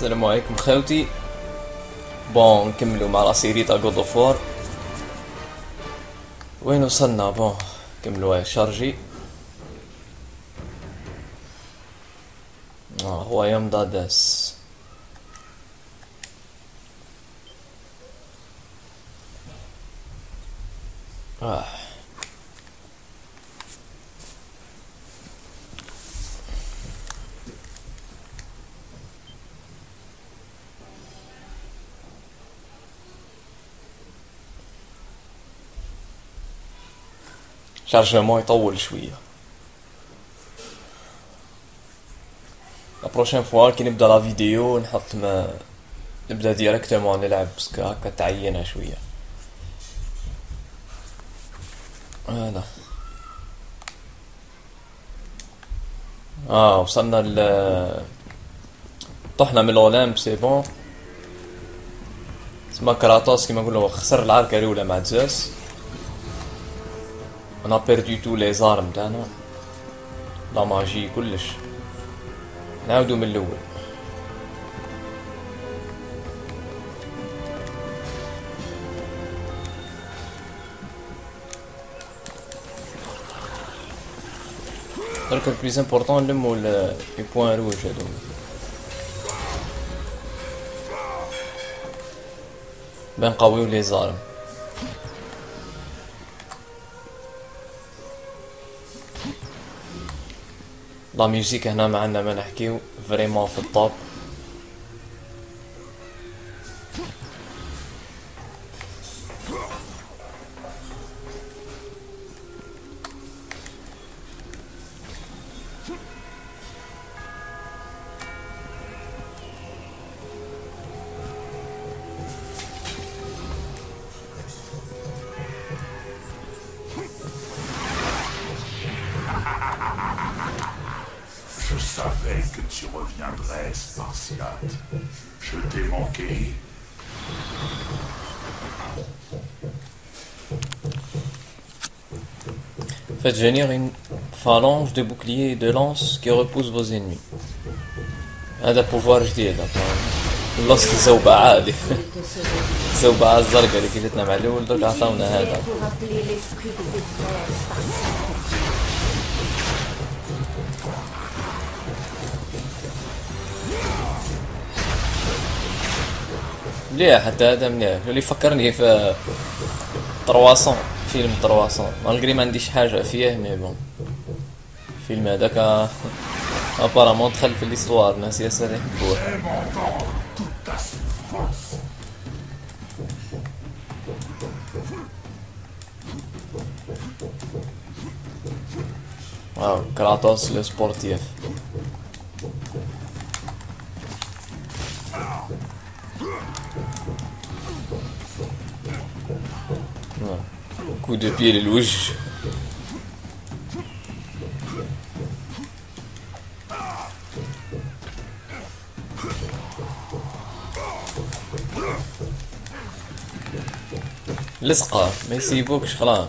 السلام عليكم خاوتي bon نكملو مع la série تاع God of War وين وصلنا؟ bon نكملو charger. آه هو يوم دادس chargement يطول شوية. la prochaine fois كي نبدا la vidéo نحط ما نبدأ directement نلعب parce que هكا تعينها شوية. هذا. آه وصلنا ل طحنا من الأولمب c'est bon تسمى كراتوس كيما نقولو خسر العركة الأولى مع تزاس. On a perdu tous les تاعنا la magie كلش. نعاودو من الأول. درك le plus important نلمو les points rouges هادو بين قويو لي زارم. لا ميوزيك هنا معنا ما نحكيو فريمون في الطوب Faites venir une phalange de boucliers et de lances qui repousse vos ennemis. هذا بوفوار جديد خلصت الزوبعة عادي الزوبعة الزرقاء اللي كيفتنا مع الأول دوك عطاونا هذا. مليح حتى هذا مليح. اللي فكرني في trois cents film trois cents malgré ما عنديش حاجة فيه mais bon ال film هذاك apparemment دخل في l'histoire ناس ياسر يحبوه. waw كراتوس le sportif كو دو بيي للوجه لصقة. ما يسيبوكش خلاص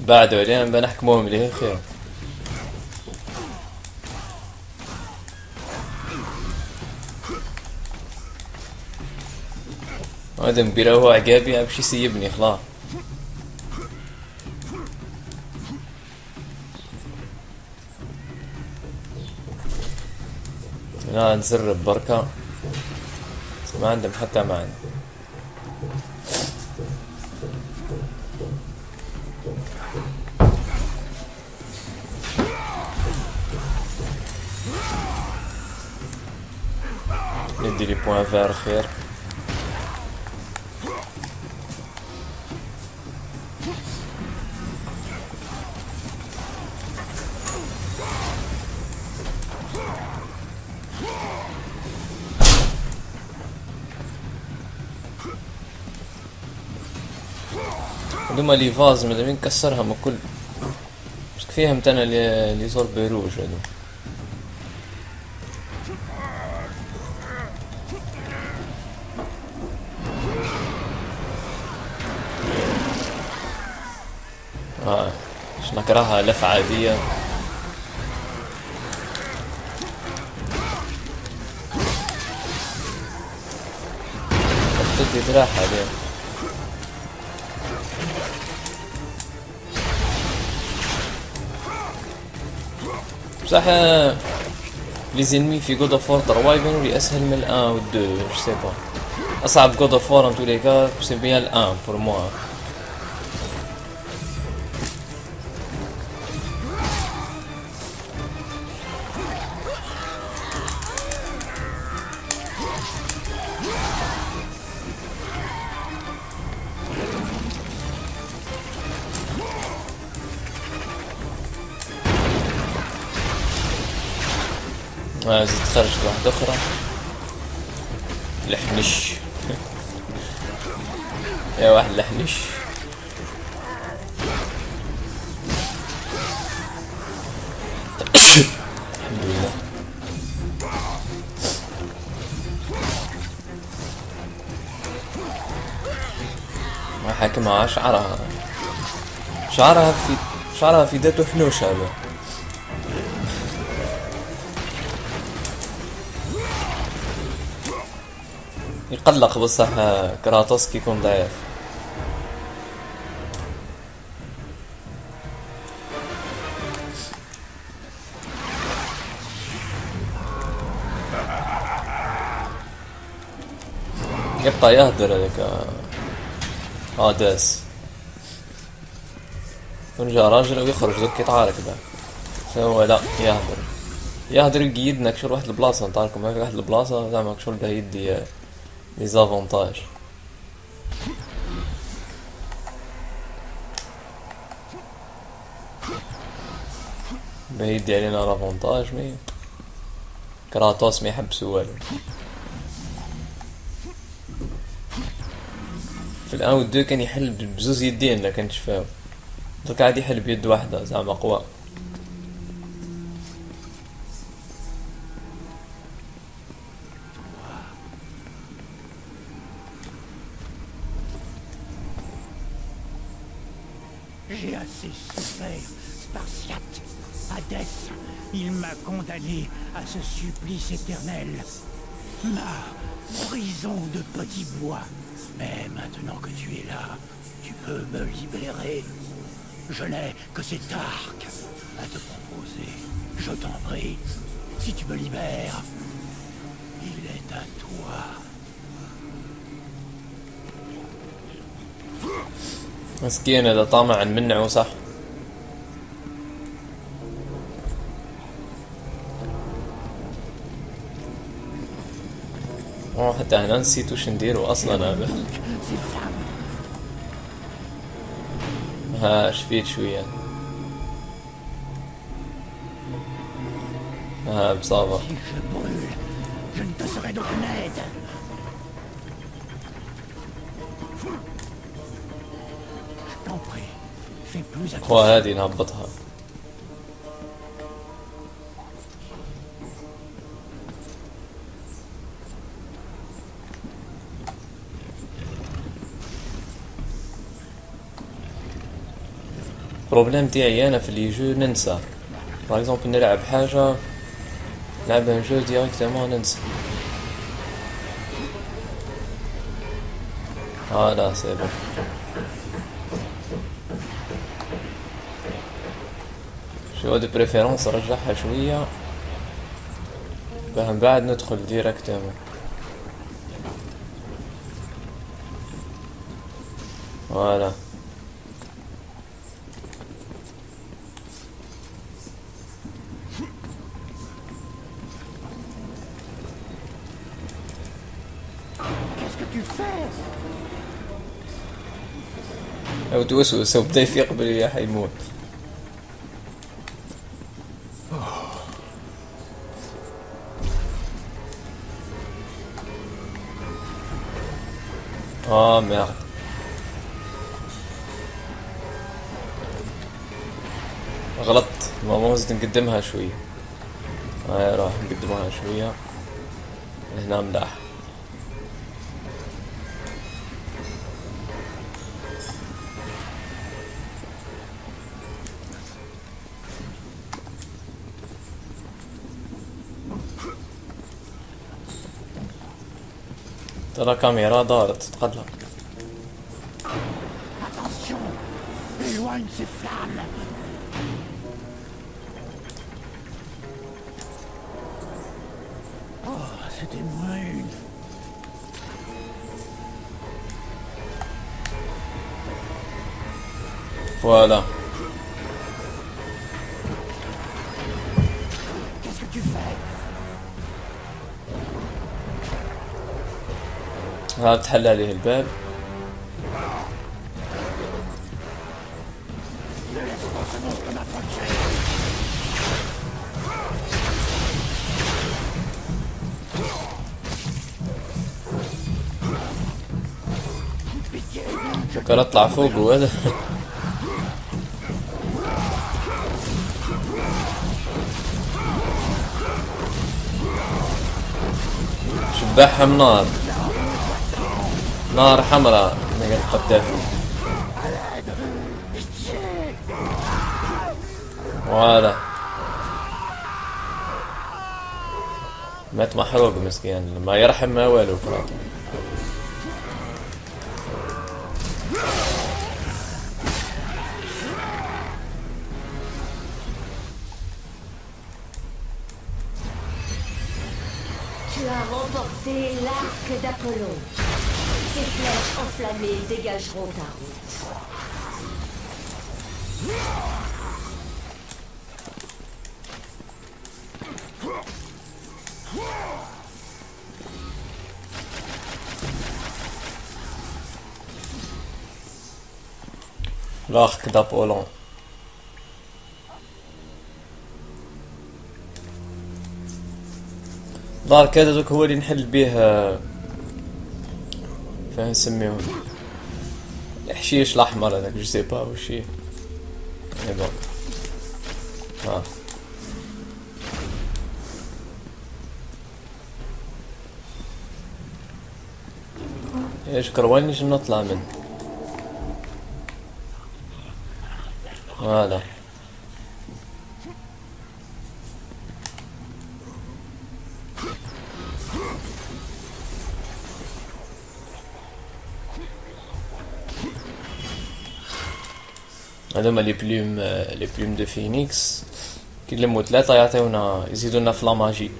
بعد بعدين بنحكمهم اللي هي خير مبيرا هو عقابي باش يسيبني خلاص. لا نسرب بركة. ما عندهم حتى معنى. ندي لي بوان فير خير. هذوما لي فاز مدري مين كسرهم وكل مش فيهم أنا لي زور بيروج هذو آه نكرهها لفة عادية. تدي تراح عليه بصح لي زينمي في جود اوف وور 3 يبانوا لي أسهل من ال1 و 2 جو سي با أصعب جود اوف وور ان تو لي كا سي بيان ال1 بور موا خرجت واحدة أخرى. لحنش. يا واحد لحنش. الحمد لله. ما حاكمها شعرها. شعرها في شعرها في ذاته حنوش هذا. يقلق بصح كراتوس كي يكون ضعيف. يبقى يهدر هذاك آه داس ونجا راجل ويخرج دوك يتعارك بعد هو لا يهدر. يهدر يقيدنا كشور واحد معاه في واحد البلاصة زعما كشور باه يدي لي زافونتاج باه يدي علينا لافونتاج مي كراتوس ما يحبسو والو في الان والدو كان يحل بزوز يدين لا كان تشفاو درك عاد يحل بيد واحدة زعما قوى J'ai assez souffert, Spartiate. Hadès, il m'a condamné à ce supplice éternel. Ma prison de petits bois. Mais maintenant que tu es là, tu peux me libérer. Je n'ai que cet arc à te proposer. Je t'en prie, si tu me libères, il est à toi. مسكين هذا طامع منعه صح؟ أوه حتى أنا نسيت وش نديرو أصلا femmes, ها شفيت شوية؟ ها بصابة خواه هذه نهبطها. problème تاعي أنا في les jeux ننسى. par exemple نلعب حاجة نلعب un jeu directement ننسى. là c'est bon شو de préférence رجعها شوية. باه بعد ندخل directement فوالا. أو توسوس وبدا يفيق بلي حيموت قصدي نقدمها شوية. هاي راح نقدمها شوية. هنا ملاح ترى كاميرا دارت تتقلق فوالا Qu'est-ce que tu fais هذا تحل عليه الباب فكر أطلع فوق وهذا شباحهم نار. نار حمراء. نقدر قدافي فوالا. مات محروق مسكين. ما يرحم ما والو. فراط l'arc d'Apollon. Ces flèches enflammées dégageront ta route. l'arc d'Apollon دارك هذا دوك هو اللي نحل به فين نسميهم الحشيش الأحمر هذاك جو سي با واش هي مي بون ها. إيش كرواني نطلع منه هذا. هذوما لي بلوم لي بلوم دو فينيكس. كي نلمو ثلاثة يعطيونا يزيدونا في la magie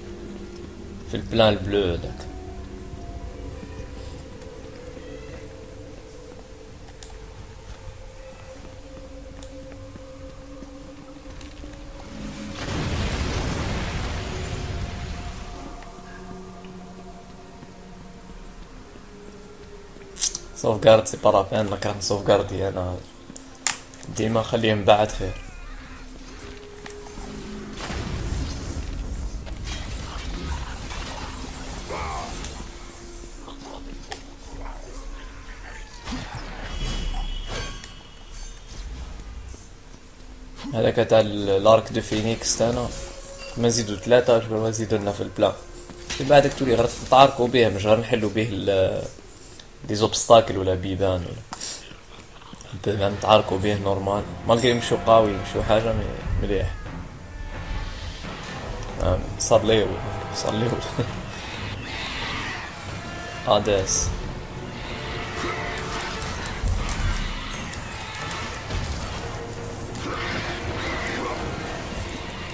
في ال plan ال bleu هذاك. سوف جارد سي بارافان نكره سوف جاردي أنا ديما خليه من بعد خير. هذاك تاع الأرك دو فينيكس تاعنا. ما نزيدو ثلاثة شباب ما نزيدو لنا في البلان. من بعدك تولي غير نتعاركو به مش غير نحلو به ال- دي زوبستاكل ولا بيبان ولا. ب- نتعاركو به نورمال مالغري مشو قوي مشو حاجة مليح. صار ليو صار ليو. اداس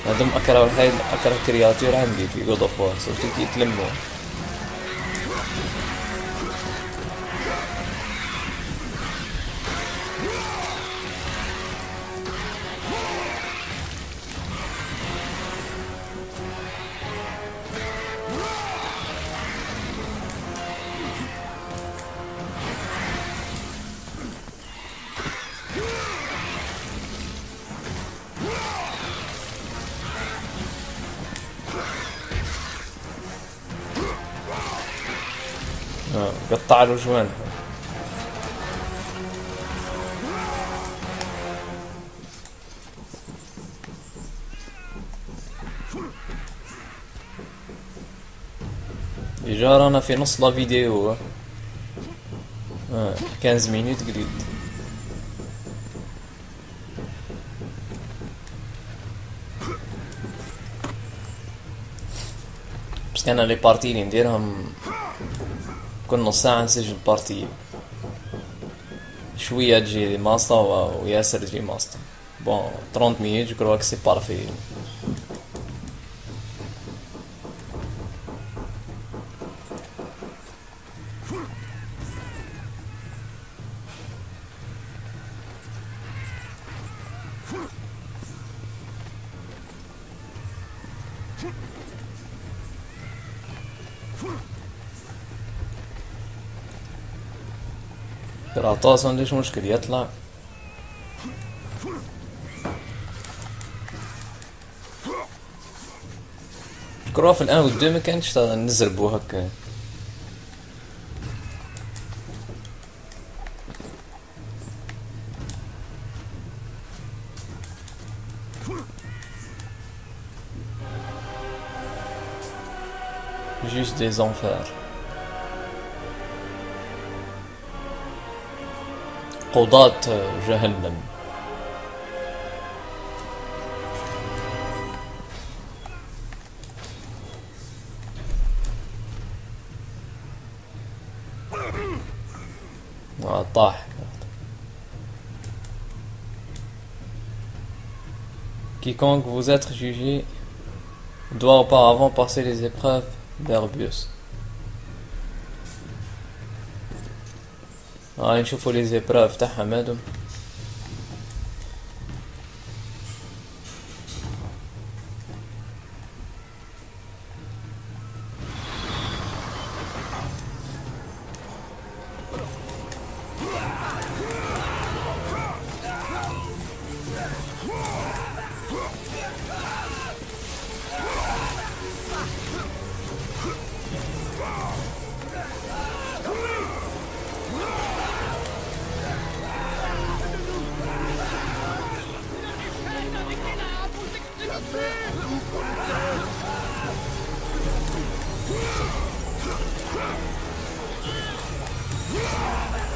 هذم اكره الحين اكره كرياتير عندي في جود اوف وور صرتو كي له جوانح ديجا رانا في نص لا فيديو. آه 15 مينوت قريت بس أنا لي بارتي اللي نديرهم كل نص ساعة نسجل بارتي شوية تجي ماستا وياسر تجي ماستا بون 30 minutes je crois que c'est parfait العطاس ما عنديش مشكل يطلع كروف الان قدامي كانش نزربو هكا Juste des enfers. قضاة جهنم آه، طاح Quiconque vous être jugé doit auparavant passer les épreuves d'Herbius. هاي نشوفوا لي زيبراف تاعهم هادو.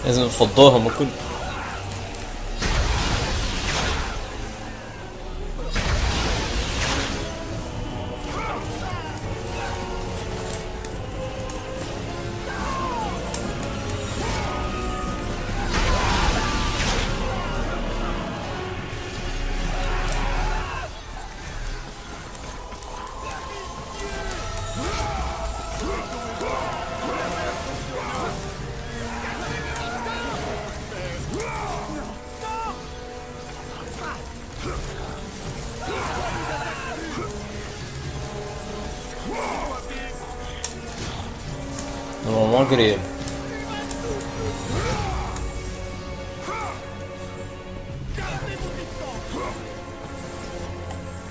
لازم نفضوهم نورمالمون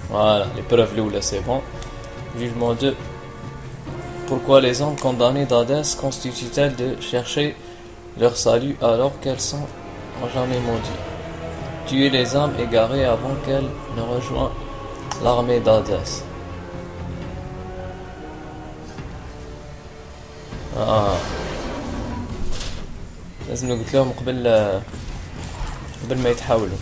Voilà, l'épreuve Lula, c'est bon. Jugement 2. Pourquoi les hommes condamnés d'Hadès constituent-elles de chercher leur salut alors qu'elles sont jamais maudites Tuer les âmes égarées avant qu'elles ne rejoignent l'armée d'Hadès. آه لازم قلت لهم قبل قبل ما يتحاولوا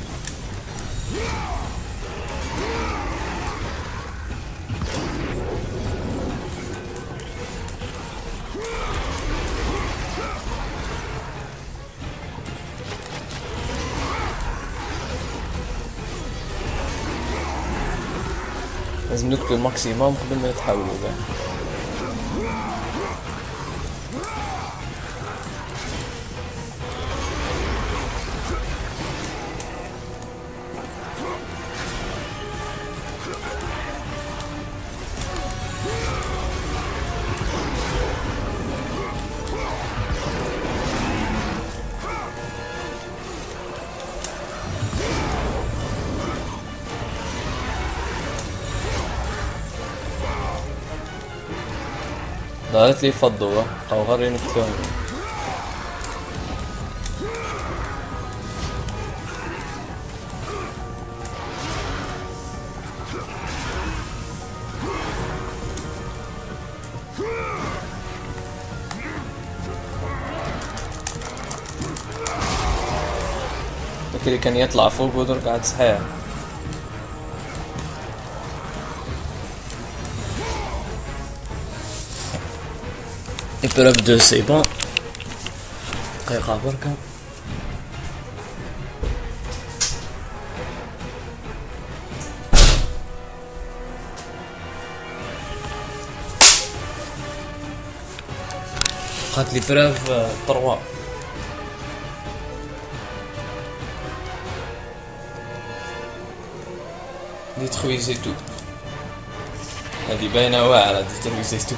لازم نقتل الماكسيموم قبل ما يتحاولوا بقى. قالت لي فضوا نقتلهم فكري كان يطلع فوق ودور قاعد صحيح Épreuve 2, c'est bon. دقيقة بركة بقات لي براف تروا ديترويزي تو هادي باينة واعرة ديترويزي تو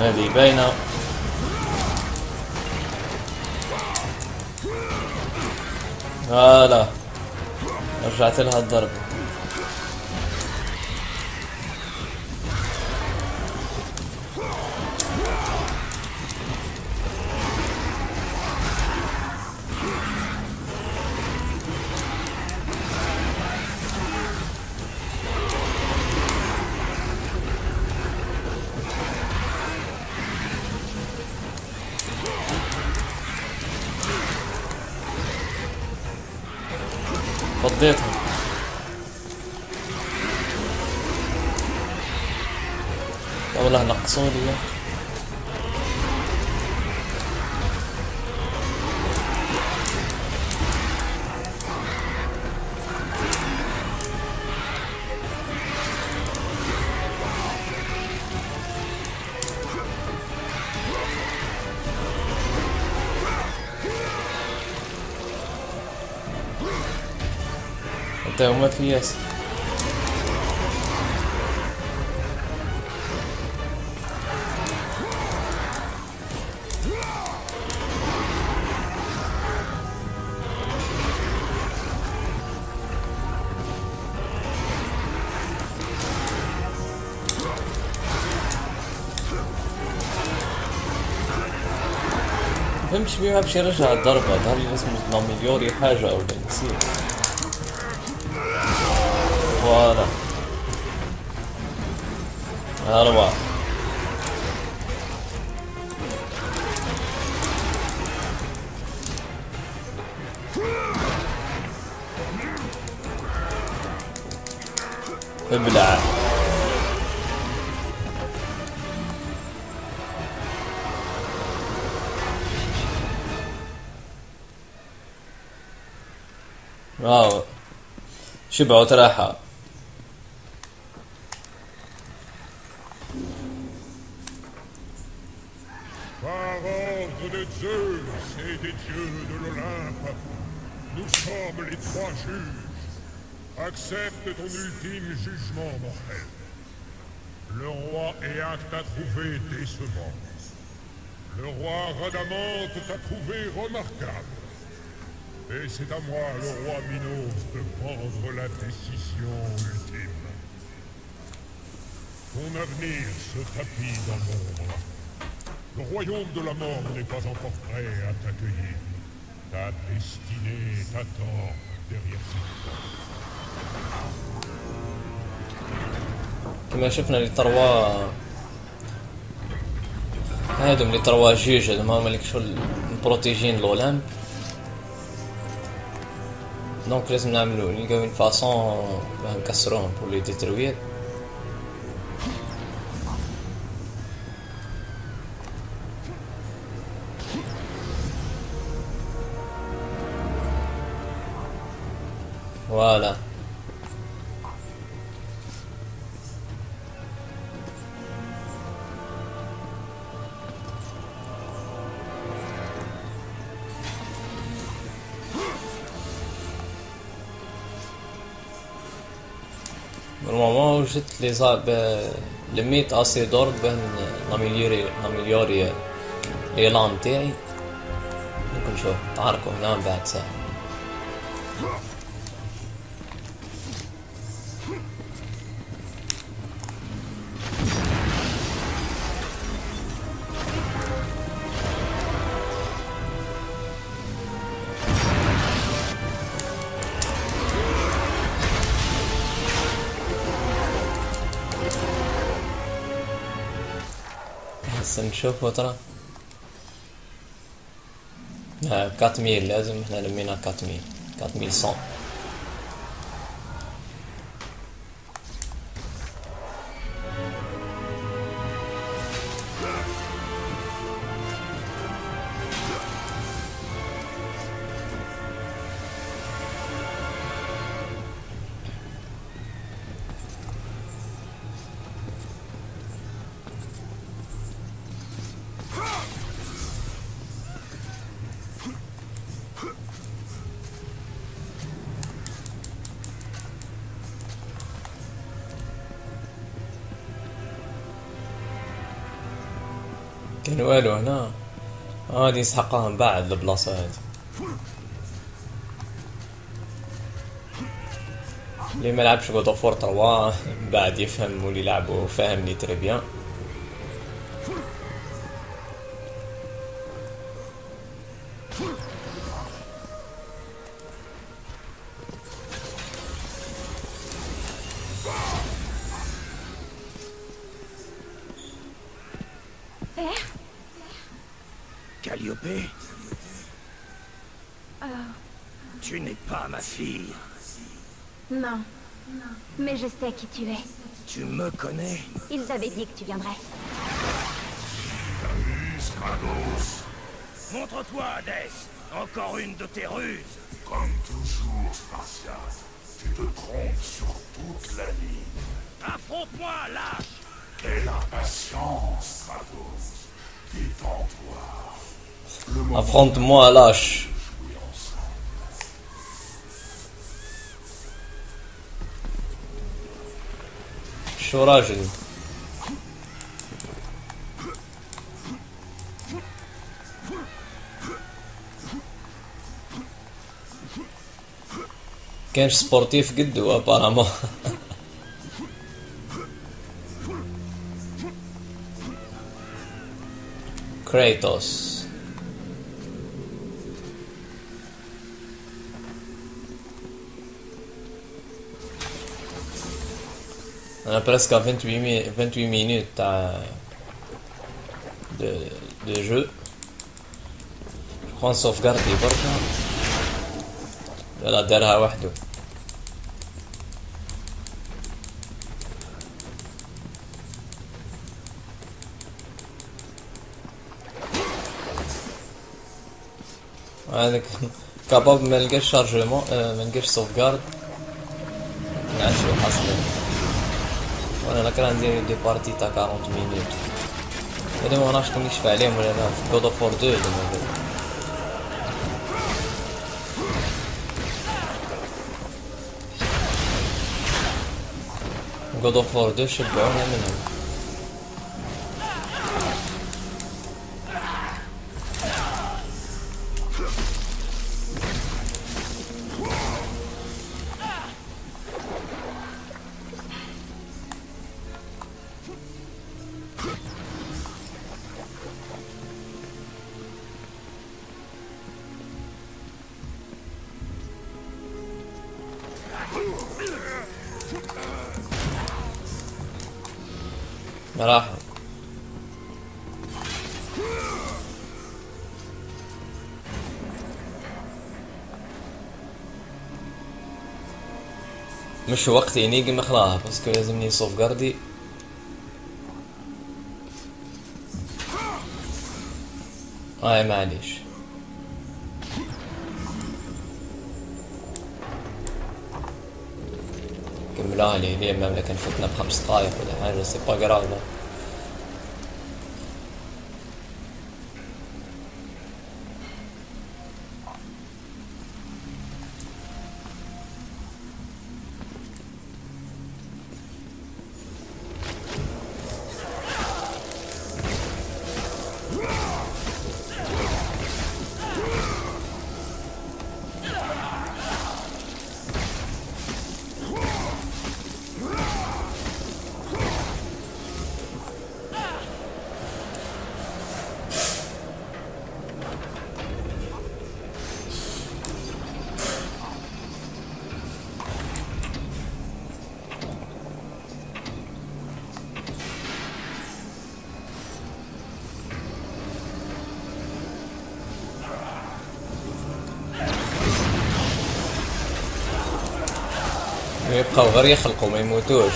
هذه باينة هلا رجعت لها الضرب. ما في ياس فهمتش بيها باش يرجع الضربة ظهر لي اسمه مليوري فوالا أربعة ابلع. واو. شبعوا تراحة Le roi Éac t'a trouvé décevant. Le roi Radamante t'a trouvé remarquable. Et c'est à moi, le roi Minos, de prendre la décision ultime. Ton avenir se tapit dans l'ombre. Le royaume de la mort n'est pas encore prêt à t'accueillir. Ta destinée t'attend derrière cette porte. كما شفنا اللي تروا هادم اللي تروا جوج هادم هما اللي كشفوا البروتيجين لولامب دونك لازم نعملو نلقاو اون فاصون باه نكسروهم بور لي ديتروير فوالا Normalement, وجدت لي زاب لميت اسي دور باه ناميليوري ناميليوري لي لأن تاعي ممكن نشوف تعاركوا هنا من بعد ساعة هسه نشوفو ترى. آه 4000 لازم إحنا لمينا 4000 4100 كان والو هنا آه هادي نسحقها من بعد البلاصة هادي اللي ما لعبش God of War 3 بعد يفهم واللي لعبه فاهمني تري بيان. Je sais qui tu es. Tu me connais? Ils avaient dit que tu viendrais. Montre-toi, Hadès Encore une de tes ruses Comme toujours, Spartiate, tu te trompes sur toute la ligne. Affronte-moi, lâche Quelle impatience, Kratos. Détends-toi. Affronte-moi lâche شو راجل كانش سبورتيف قدو ابارامون كريتوس أنا بريسك 28 مي 28 مينوت تاع دو دو جو خوان سوفغاردي بركا لا دارها وحده هذاك كاباب ما لقاش شارجمون آه، ما لقاش سوفغارد نعرف شو حصل وأنا أنا كان ندير دي بارتي تاع 40 مينوت هذا ما نعرفش كون يشفع عليهم ولا لا في جود اوف 2 ولا جود اوف 2 شبعونا منهم راحوا وقت ينيجي مخلاها باسكو لازمني سوف جاردي هاي معليش. كملوها لي ليه ما كان فتنا بخمس دقايق ولا حاجة؟ سي با يبقاو غير يخلقوا ما يموتوش.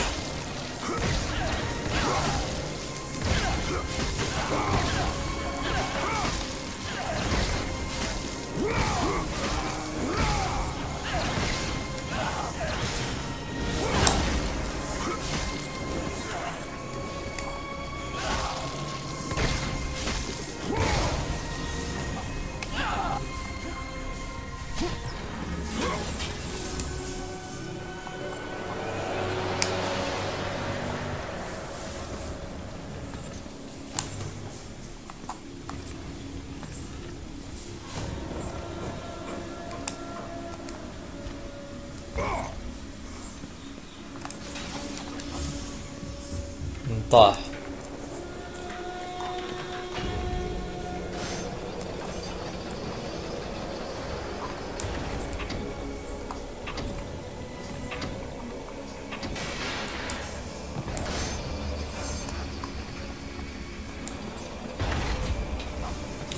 طاح.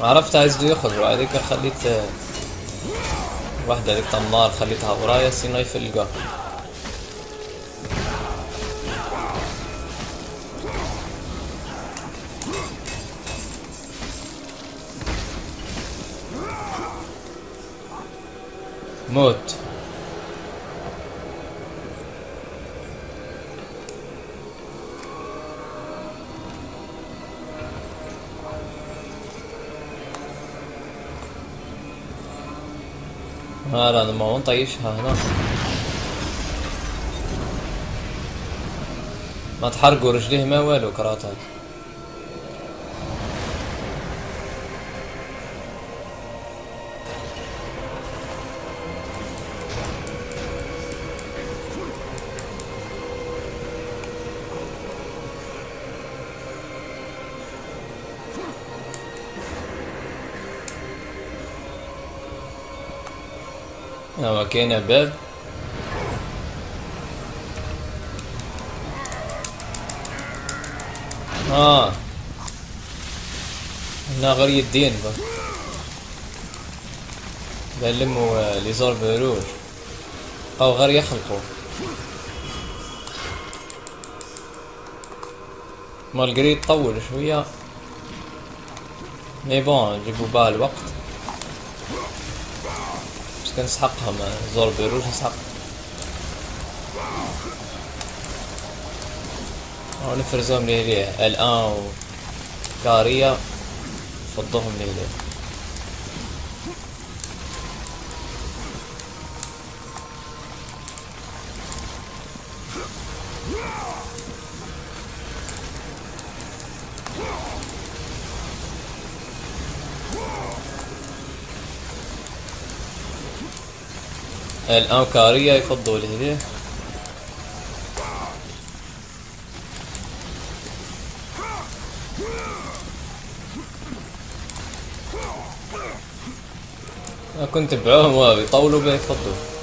عرفت عايز يخرج وهذيك خليت واحدة هذيك النار خليتها ورايا سينا يفلقها موت. هذا ما هو نطيشها هنا. ما تحرقوا رجليه ما والو كراتات. ايوا كاين باب. آه. هنا غير يدين بلموا لي زور بروج. بقاو غير يخلقوا. مالغري طول شوية. مي بون جيبوا بها الوقت. بس كنسحقها ما زور بيروج نسحق ونفرزوهم لي ليه الآن كاريا فضوهم لي الان كاريا يفضوا ما كنت بعوهم ويطولوا به يفضوا.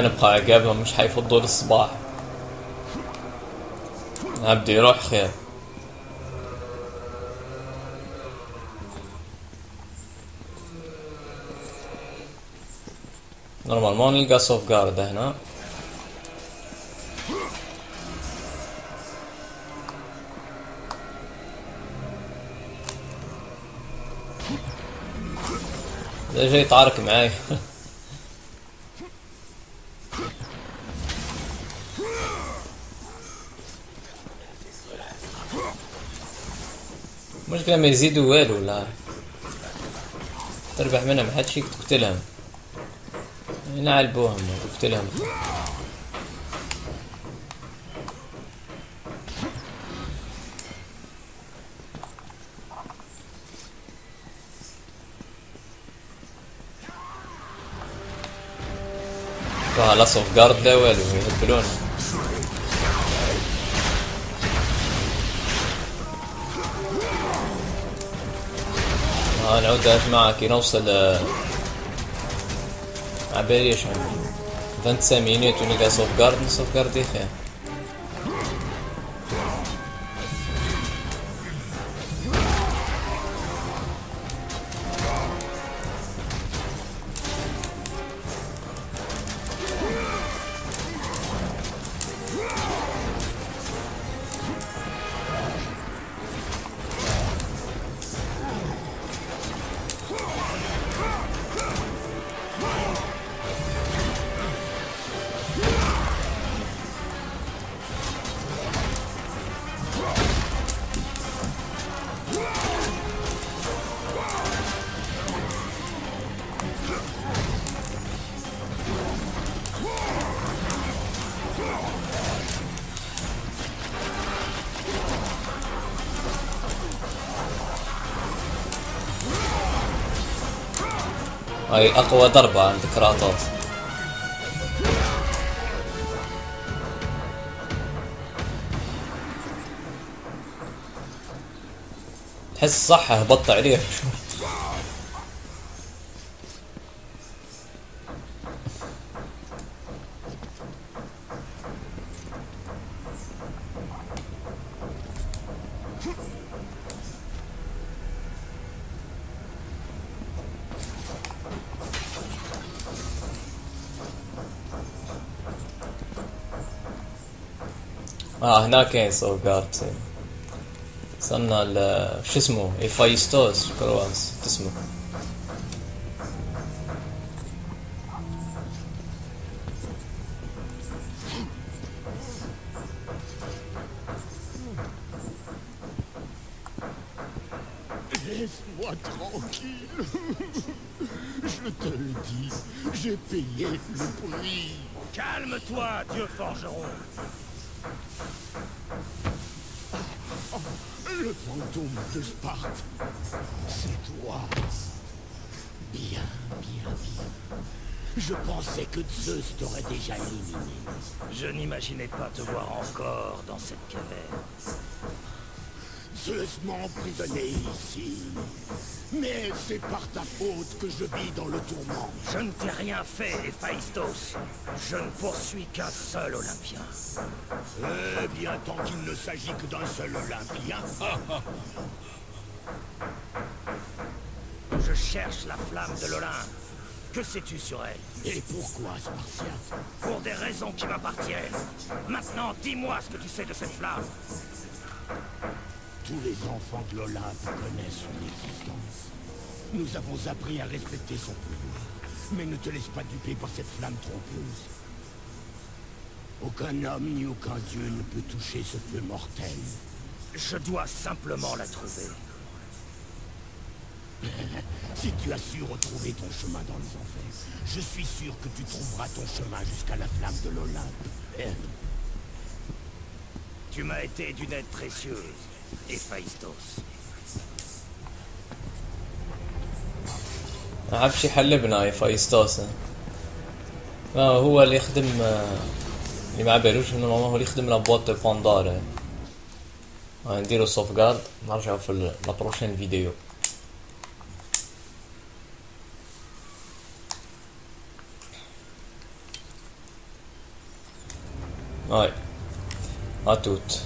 نبقى عقابهم مش حيفضوا للصباح. عبدي يروح خير. نورمال ما نلقى سوف جارد هنا. ده جاي يتعارك معاي المشكلة ما يزيدوا والو لا. تربح منهم حدش تقتلهم نعلبوهم تقتلهم لا سوف جارد لا والو يهبلونا ها نعود يا جماعة كي نوصل عبالي شحال 25 مينوت ونلقى سوف جارد نسوف جارد خير هاي أقوى ضربة عند كراتوس. تحس صح هبط عليه آه هناك كاين sauvegarde وصلنا ل شو اسمه؟ Héphaïstos crois اسمه؟ Je n'imaginais pas te voir encore dans cette caverne. M'a emprisonné ici. Mais c'est par ta faute que je vis dans le tourment. Je ne t'ai rien fait, Héphaïstos. Je ne poursuis qu'un seul Olympien. Eh bien, tant qu'il ne s'agit que d'un seul Olympien. Je cherche la flamme de l'Olympe. Que sais-tu sur elle Et pourquoi, Spartiate Pour des raisons qui m'appartiennent. Maintenant, dis-moi ce que tu sais de cette flamme. Tous les enfants de l'Olympe connaissent son existence. Nous avons appris à respecter son pouvoir. Mais ne te laisse pas duper par cette flamme trompeuse. Aucun homme ni aucun dieu ne peut toucher ce feu mortel. Je dois simplement la trouver. Si tu as su retrouver ton chemin dans les enfers, je suis sûr que tu trouveras ton chemin jusqu'à la flamme de l'Olympe. Eh, Tu m'as été d'une aide précieuse, Héphaïstos. عب شي حلبنا ايفايستوس آه هو اللي يخدم آه، اللي ما بالوش انه هو اللي يخدم لابوات دو باندار آه، نديرو سوف جارد نرجعو في ال- لا بروشين فيديو هاي اتوت